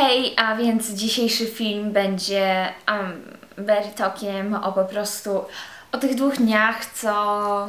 Hej, a więc dzisiejszy film będzie um, o po prostu o tych dwóch dniach, co,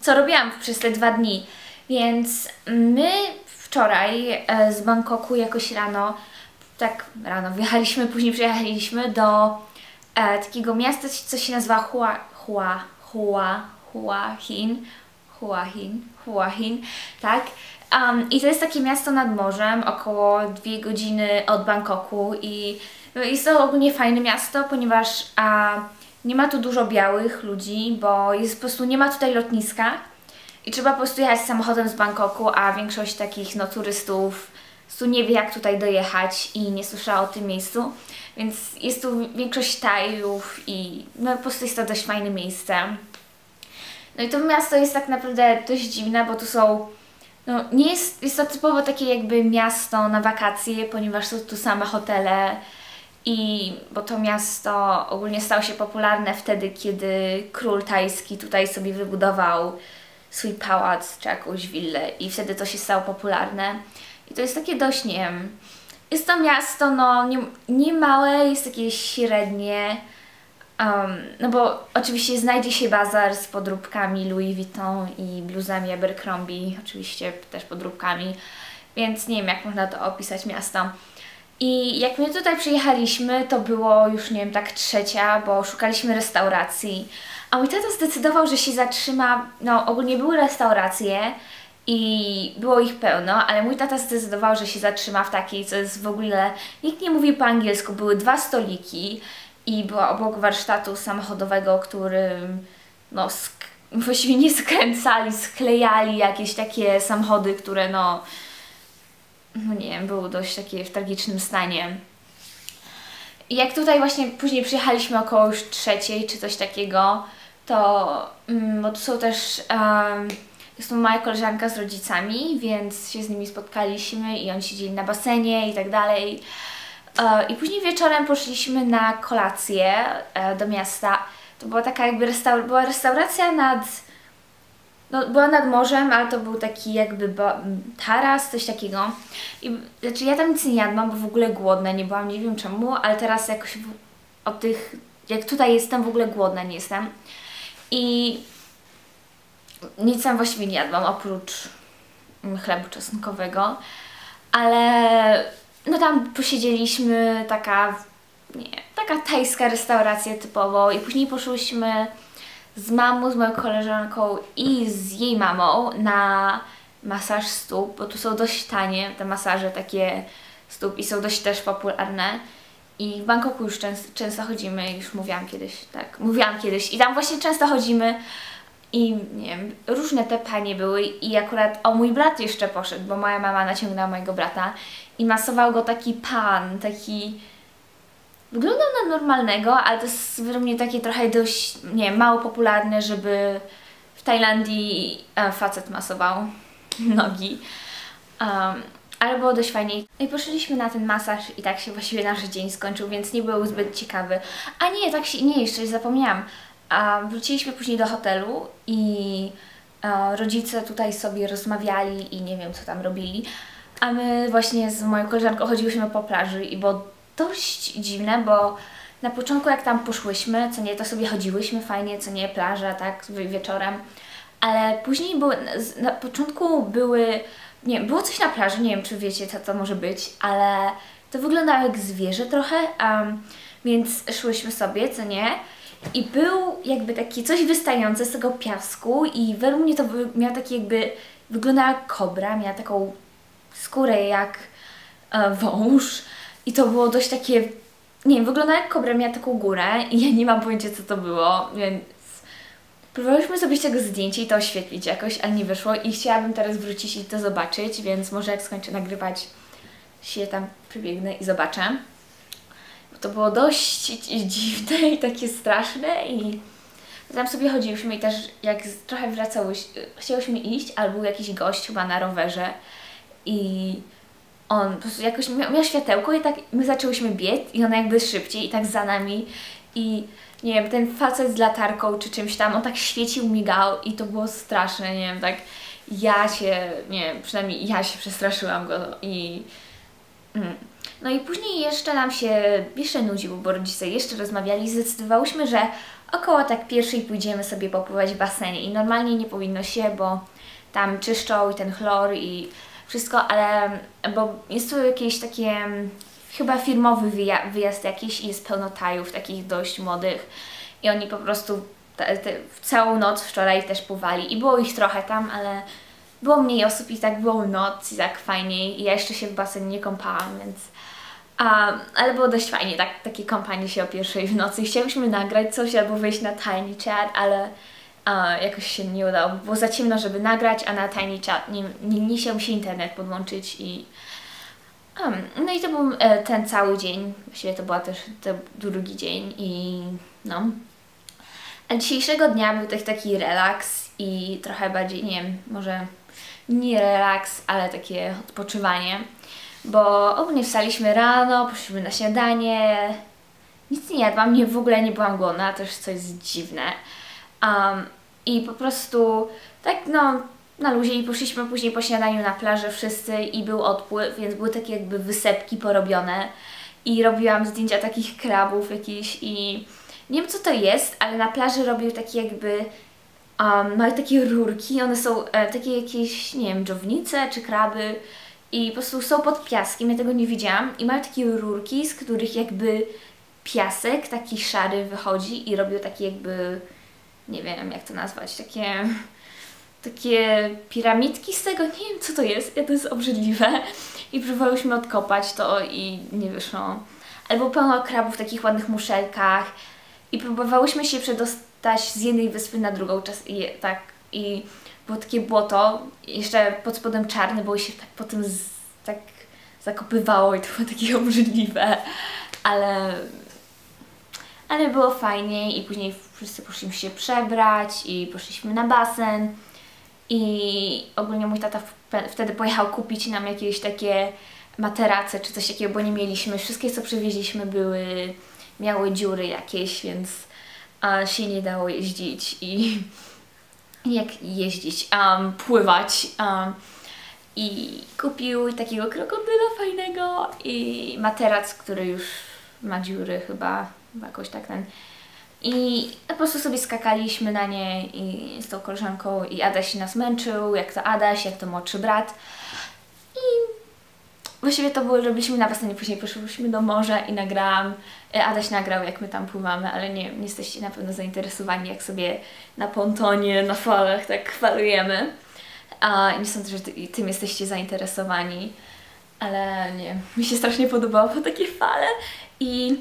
co robiłam przez te dwa dni. Więc my wczoraj e, z Bangkoku jakoś rano, tak rano, wjechaliśmy, później przyjechaliśmy do e, takiego miasta, co się nazywa Hua, Hua, Hua, Hua Hin, Hua Hin, Hua Hin, tak? Um, I to jest takie miasto nad morzem, około dwie godziny od Bangkoku i no, jest to ogólnie fajne miasto, ponieważ a, nie ma tu dużo białych ludzi, bo jest po prostu nie ma tutaj lotniska i trzeba po prostu jechać samochodem z Bangkoku, a większość takich no, turystów tu nie wie jak tutaj dojechać i nie słyszała o tym miejscu, więc jest tu większość Tajów i no, po prostu jest to dość fajne miejsce. No i to miasto jest tak naprawdę dość dziwne, bo tu są no, nie jest, jest to typowo takie jakby miasto na wakacje, ponieważ są tu same hotele i bo to miasto ogólnie stało się popularne wtedy, kiedy król tajski tutaj sobie wybudował swój pałac czy jakąś willę i wtedy to się stało popularne. I to jest takie dość, nie wiem, jest to miasto, no, nie, nie małe, jest takie średnie, Um, no bo oczywiście znajdzie się bazar z podróbkami Louis Vuitton i bluzami Abercrombie, oczywiście też podróbkami, więc nie wiem jak można to opisać miasto. I jak my tutaj przyjechaliśmy, to było już, nie wiem, tak trzecia, bo szukaliśmy restauracji. A mój tata zdecydował, że się zatrzyma, no ogólnie były restauracje i było ich pełno, ale mój tata zdecydował, że się zatrzyma w takiej, co jest w ogóle, nikt nie mówił po angielsku, były dwa stoliki, i była obok warsztatu samochodowego, którym no, właściwie nie skręcali, sklejali jakieś takie samochody, które no, no nie wiem, były dość takie w tragicznym stanie. I jak tutaj właśnie później przyjechaliśmy około już trzeciej czy coś takiego, to mm, bo tu są też um, jest tu moja koleżanka z rodzicami, więc się z nimi spotkaliśmy i oni siedzieli na basenie i tak dalej. E, I później wieczorem poszliśmy na kolację e, do miasta. To była taka jakby restaur była restauracja nad... No, była nad morzem, ale to był taki jakby taras, coś takiego. I, znaczy ja tam nic nie jadłam, bo w ogóle głodna nie byłam, nie wiem czemu, ale teraz jakoś od tych... Jak tutaj jestem, w ogóle głodna nie jestem. I nic tam właściwie nie jadłam, oprócz chlebu czosnkowego. Ale no tam posiedzieliśmy, taka, nie, taka tajska restauracja typowo i później poszłyśmy z mamą, z moją koleżanką i z jej mamą na masaż stóp, bo tu są dość tanie te masaże takie stóp i są dość też popularne. I w Bangkoku już często, często chodzimy, już mówiłam kiedyś, tak, mówiłam kiedyś i tam właśnie często chodzimy i nie wiem, różne te panie były i akurat, o mój brat jeszcze poszedł, bo moja mama naciągnęła mojego brata i masował go taki pan, taki... Wyglądał na normalnego, ale to jest według mnie takie trochę dość, nie mało popularne, żeby w Tajlandii e, facet masował nogi. Um, ale było dość fajnie. No i poszliśmy na ten masaż i tak się właściwie nasz dzień skończył, więc nie był zbyt ciekawy. A nie, tak się, nie, jeszcze zapomniałam. A wróciliśmy później do hotelu i e, rodzice tutaj sobie rozmawiali i nie wiem co tam robili. A my właśnie z moją koleżanką chodziłyśmy po plaży i było dość dziwne, bo na początku jak tam poszłyśmy, co nie, to sobie chodziłyśmy fajnie, co nie, plaża, tak, wieczorem, ale później były, na początku były, nie było coś na plaży, nie wiem czy wiecie co to może być, ale to wyglądało jak zwierzę trochę, um, więc szłyśmy sobie, co nie, i był jakby taki coś wystające z tego piasku i według mnie to miał taki jakby, wyglądała jak kobra, miała taką skórę jak e, wąż i to było dość takie, nie wiem, wygląda jak kobra, miała taką górę i ja nie mam pojęcia co to było, więc próbowaliśmy zrobić tego zdjęcie i to oświetlić jakoś, ale nie wyszło i chciałabym teraz wrócić i to zobaczyć, więc może jak skończę nagrywać się tam przybiegnę i zobaczę. To było dość dziwne i takie straszne i tam sobie chodziłyśmy i też jak trochę wracałyśmy, chciałyśmy iść, ale był jakiś gość chyba na rowerze i on po prostu jakoś miał, miał światełko i tak my zaczęłyśmy biec i on jakby szybciej i tak za nami i nie wiem, ten facet z latarką czy czymś tam, on tak świecił, migał i to było straszne, nie wiem, tak ja się, nie wiem, przynajmniej ja się przestraszyłam go i mm. No i później jeszcze nam się jeszcze nudziło, bo rodzice jeszcze rozmawiali i zdecydowałyśmy, że około tak pierwszej pójdziemy sobie popływać w basenie. I normalnie nie powinno się, bo tam czyszczą i ten chlor i wszystko, ale bo jest tu jakieś takie chyba firmowy wyja wyjazd jakiś i jest pełno tajów takich dość młodych. I oni po prostu te, te, całą noc wczoraj też pływali. I było ich trochę tam, ale było mniej osób i tak było noc i tak fajniej i ja jeszcze się w basenie nie kąpałam, więc um, ale było dość fajnie, tak, takie kąpanie się o pierwszej w nocy. Chciałyśmy nagrać coś albo wejść na Tiny Chat, ale jakoś się nie udało, było za ciemno, żeby nagrać, a na Tiny Chat nie, nie, nie się internet podłączyć i um, no i to był e, ten cały dzień, właściwie to była też ten drugi dzień i no. A dzisiejszego dnia był taki, taki relaks i trochę bardziej, nie wiem, może nie relaks, ale takie odpoczywanie, bo ogólnie wstaliśmy rano, poszliśmy na śniadanie, nic nie jadłam, nie, w ogóle nie byłam głodna, też coś jest dziwne. Um, I po prostu tak no na luzie i poszliśmy później po śniadaniu na plażę wszyscy i był odpływ, więc były takie jakby wysepki porobione. I robiłam zdjęcia takich krabów jakichś i nie wiem co to jest, ale na plaży robił takie jakby um, mają takie rurki, one są e, takie jakieś, nie wiem, dżownice czy kraby i po prostu są pod piaskiem, ja tego nie widziałam i mają takie rurki, z których jakby piasek taki szary wychodzi i robią takie jakby, nie wiem jak to nazwać, takie takie piramidki z tego, nie wiem co to jest, ja to jest obrzydliwe i próbowałyśmy odkopać to i nie wyszło. Albo pełno krabów w takich ładnych muszelkach i próbowałyśmy się przedostać z jednej wyspy na drugą czas i tak i było takie błoto, jeszcze pod spodem czarny, bo się tak potem z, tak zakopywało i to było takie obrzydliwe, ale ale było fajnie i później wszyscy poszliśmy się przebrać i poszliśmy na basen i ogólnie mój tata wtedy pojechał kupić nam jakieś takie materace czy coś takiego, bo nie mieliśmy. Wszystkie co przywieźliśmy były, miały dziury jakieś, więc a, się nie dało jeździć i jak jeździć, um, pływać. Um, I kupił takiego krokodyla fajnego i materac, który już ma dziury chyba, jakoś tak ten i po prostu sobie skakaliśmy na nie i z tą koleżanką i Adaś nas męczył, jak to Adaś, jak to młodszy brat. Właściwie to było, robiliśmy na basenie, później poszliśmy do morza i nagrałam, e, Adaś nagrał jak my tam pływamy, ale nie, nie jesteście na pewno zainteresowani jak sobie na pontonie, na falach tak falujemy. A nie sądzę, że ty, tym jesteście zainteresowani, ale nie, mi się strasznie podobało takie fale i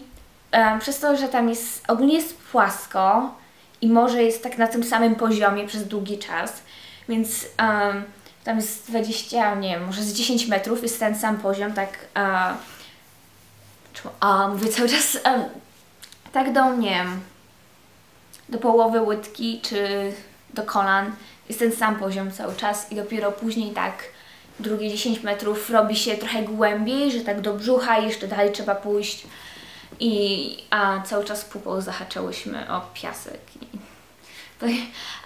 um, przez to, że tam jest, ogólnie jest płasko i morze jest tak na tym samym poziomie przez długi czas, więc um, tam jest 20, nie wiem, może z 10 metrów jest ten sam poziom, tak uh, a mówię cały czas tak do, nie wiem, do połowy łydki czy do kolan jest ten sam poziom cały czas i dopiero później tak drugie 10 metrów robi się trochę głębiej, że tak do brzucha jeszcze dalej trzeba pójść i a cały czas pupą zahaczałyśmy o piasek.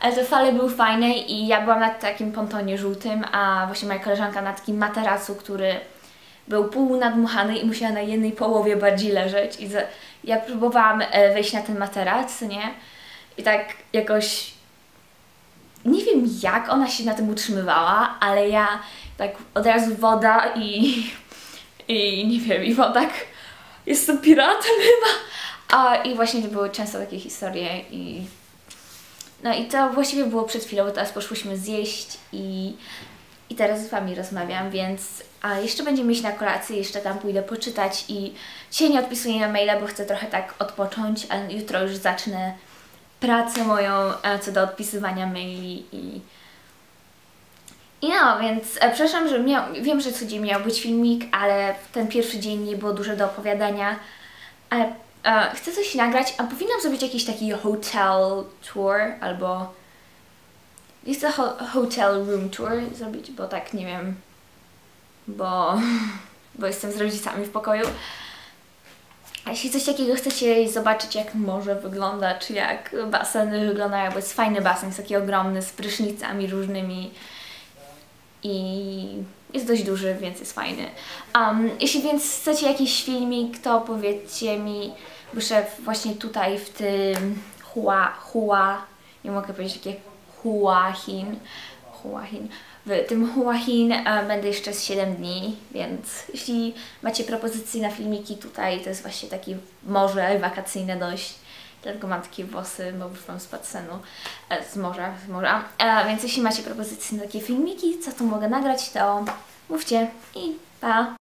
Ale te fale były fajne i ja byłam na takim pontonie żółtym, a właśnie moja koleżanka na takim materacu, który był pół nadmuchany i musiała na jednej połowie bardziej leżeć i za, ja próbowałam e, wejść na ten materac, nie? I tak jakoś nie wiem jak ona się na tym utrzymywała, ale ja tak od razu woda i, i nie wiem, i woda tak jestem piratem chyba. A, I właśnie były często takie historie i no i to właściwie było przed chwilą, bo teraz poszłyśmy zjeść i, i teraz z Wami rozmawiam, więc a jeszcze będziemy iść na kolację, jeszcze tam pójdę poczytać i dzisiaj nie odpisuję na maila, bo chcę trochę tak odpocząć, ale jutro już zacznę pracę moją e, co do odpisywania maili i i no, więc e, przepraszam, że miał, wiem, że co dzień miał być filmik, ale ten pierwszy dzień nie było dużo do opowiadania. Ale e, chcę coś nagrać, a powinnam zrobić jakiś taki hotel tour albo jest to ho hotel room tour zrobić, bo tak nie wiem, bo, bo jestem z rodzicami w pokoju. A jeśli coś takiego chcecie zobaczyć, jak morze wygląda, czy jak baseny wyglądają, bo jest fajny basen, jest taki ogromny, z prysznicami różnymi, i jest dość duży, więc jest fajny. Um, jeśli więc chcecie jakiś filmik, to powiedzcie mi, muszę właśnie tutaj w tym Hua, Hua, nie mogę powiedzieć takie Hua Hin, Hua Hin, w tym Hua Hin e, będę jeszcze z 7 dni, więc jeśli macie propozycje na filmiki tutaj, to jest właśnie taki morze wakacyjne dość. Dlatego mam takie włosy, bo wyszłam z basenu, e, z morza, z morza. E, więc jeśli macie propozycje na takie filmiki, co tu mogę nagrać, to mówcie i pa!